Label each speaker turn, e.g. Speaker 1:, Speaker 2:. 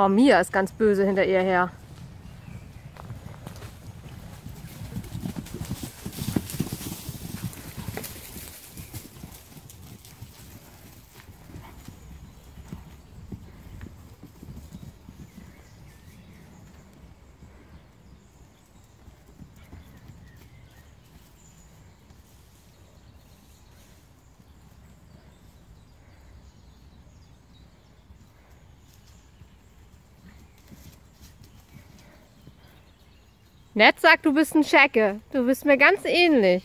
Speaker 1: Oh, Mia ist ganz böse hinter ihr her. Ned sagt, du bist ein Schecke. Du bist mir ganz ähnlich.